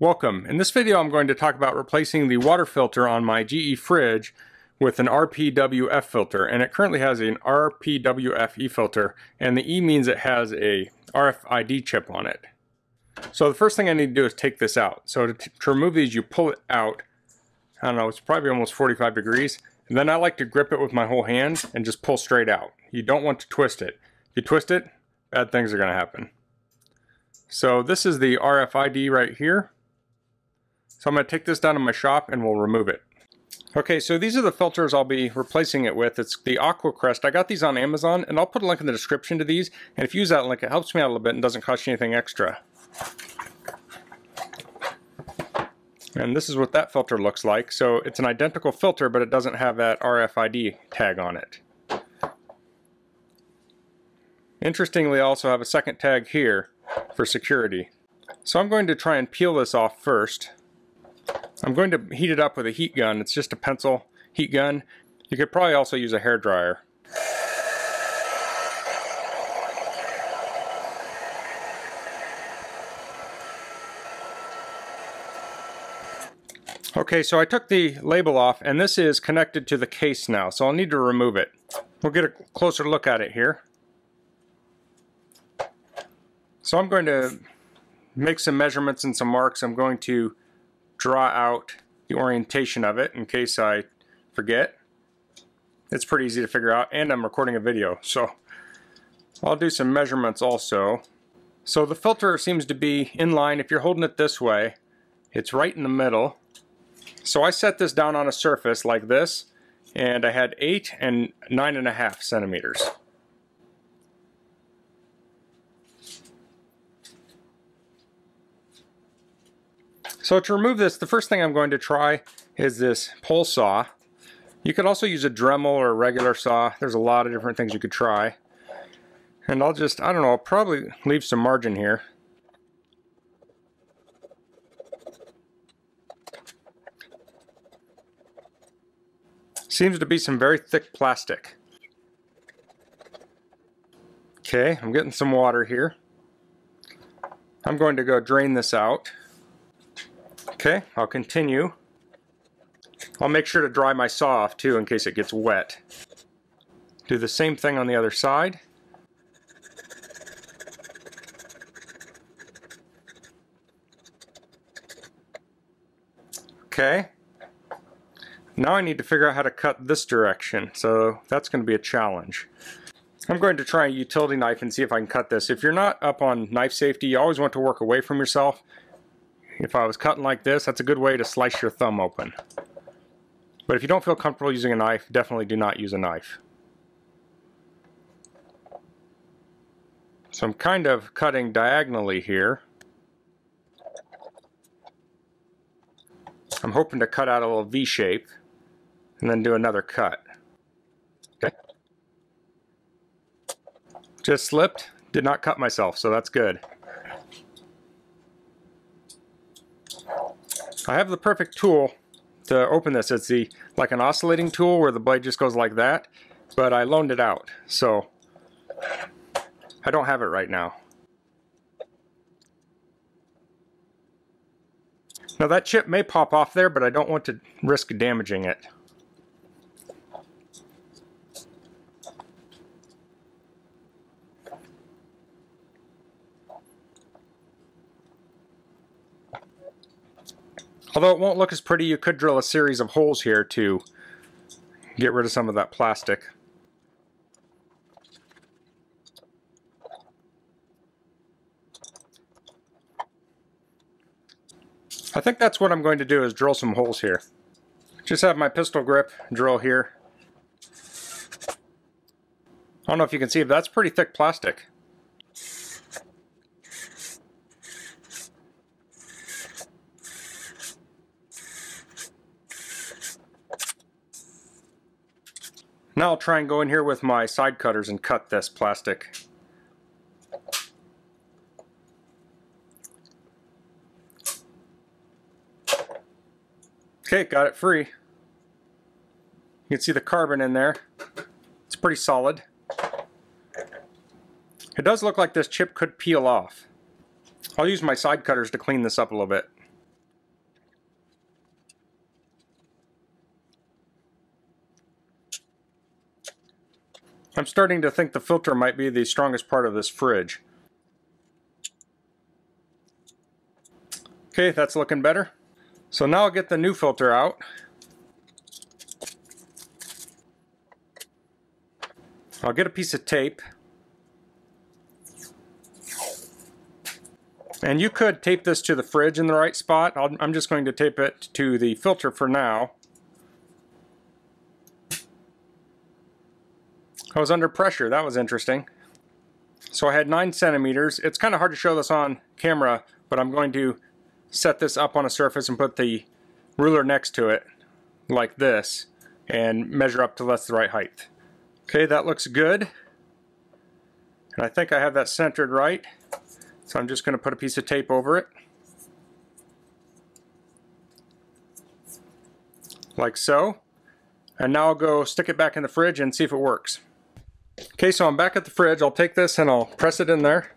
Welcome. In this video I'm going to talk about replacing the water filter on my GE fridge with an RPWF filter and it currently has an RPWF E-filter and the E means it has a RFID chip on it. So the first thing I need to do is take this out. So to, to remove these you pull it out, I don't know, it's probably almost 45 degrees and then I like to grip it with my whole hand and just pull straight out. You don't want to twist it. If you twist it, bad things are going to happen. So this is the RFID right here. So I'm going to take this down to my shop and we'll remove it. Okay, so these are the filters I'll be replacing it with. It's the Aqua AquaCrest. I got these on Amazon, and I'll put a link in the description to these. And if you use that link, it helps me out a little bit and doesn't cost you anything extra. And this is what that filter looks like. So it's an identical filter, but it doesn't have that RFID tag on it. Interestingly, I also have a second tag here for security. So I'm going to try and peel this off first. I'm going to heat it up with a heat gun. It's just a pencil heat gun. You could probably also use a hair dryer. Okay, so I took the label off and this is connected to the case now, so I'll need to remove it. We'll get a closer look at it here. So I'm going to make some measurements and some marks. I'm going to draw out the orientation of it in case I forget. It's pretty easy to figure out and I'm recording a video so I'll do some measurements also. So the filter seems to be in line if you're holding it this way it's right in the middle. So I set this down on a surface like this and I had 8 and nine and a half centimeters. So to remove this, the first thing I'm going to try is this pull saw. You could also use a Dremel or a regular saw. There's a lot of different things you could try. And I'll just, I don't know, I'll probably leave some margin here. Seems to be some very thick plastic. Okay, I'm getting some water here. I'm going to go drain this out. Okay, I'll continue. I'll make sure to dry my saw off too in case it gets wet. Do the same thing on the other side. Okay. Now I need to figure out how to cut this direction, so that's going to be a challenge. I'm going to try a utility knife and see if I can cut this. If you're not up on knife safety, you always want to work away from yourself if I was cutting like this, that's a good way to slice your thumb open. But if you don't feel comfortable using a knife, definitely do not use a knife. So I'm kind of cutting diagonally here. I'm hoping to cut out a little V shape and then do another cut. Okay. Just slipped, did not cut myself, so that's good. I have the perfect tool to open this. It's the like an oscillating tool where the blade just goes like that, but I loaned it out, so I don't have it right now. Now that chip may pop off there, but I don't want to risk damaging it. Although it won't look as pretty, you could drill a series of holes here to get rid of some of that plastic. I think that's what I'm going to do is drill some holes here. Just have my pistol grip drill here. I don't know if you can see, but that's pretty thick plastic. Now I'll try and go in here with my side cutters and cut this plastic. Okay, got it free. You can see the carbon in there. It's pretty solid. It does look like this chip could peel off. I'll use my side cutters to clean this up a little bit. I'm starting to think the filter might be the strongest part of this fridge. Okay, that's looking better. So now I'll get the new filter out. I'll get a piece of tape. And you could tape this to the fridge in the right spot. i am just going to tape it to the filter for now. I was under pressure. That was interesting. So I had 9 centimeters. It's kind of hard to show this on camera, but I'm going to set this up on a surface and put the ruler next to it like this and measure up till that's the right height. Okay, that looks good. And I think I have that centered right. So I'm just going to put a piece of tape over it. Like so. And now I'll go stick it back in the fridge and see if it works. Okay, so I'm back at the fridge. I'll take this and I'll press it in there.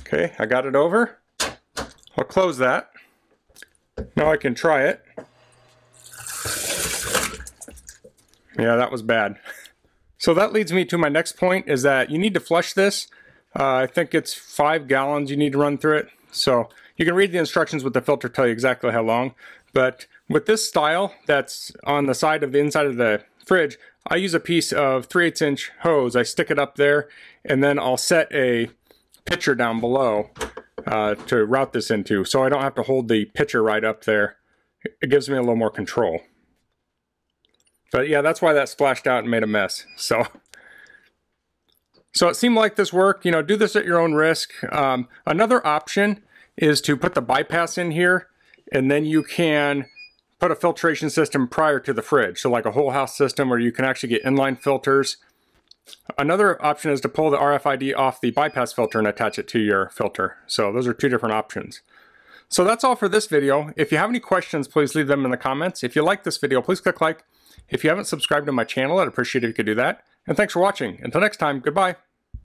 Okay, I got it over. I'll close that. Now I can try it. Yeah, that was bad. So that leads me to my next point is that you need to flush this. Uh, I think it's five gallons you need to run through it. So you can read the instructions with the filter tell you exactly how long. But with this style that's on the side of the inside of the fridge, I use a piece of 3 8 inch hose. I stick it up there and then I'll set a pitcher down below uh, to route this into so I don't have to hold the pitcher right up there. It gives me a little more control. But yeah, that's why that splashed out and made a mess. So, so it seemed like this worked. You know, do this at your own risk. Um, another option is to put the bypass in here and then you can put a filtration system prior to the fridge. So like a whole house system where you can actually get inline filters Another option is to pull the RFID off the bypass filter and attach it to your filter. So those are two different options. So that's all for this video. If you have any questions, please leave them in the comments. If you like this video, please click like. If you haven't subscribed to my channel, I'd appreciate if you could do that. And thanks for watching. Until next time, goodbye.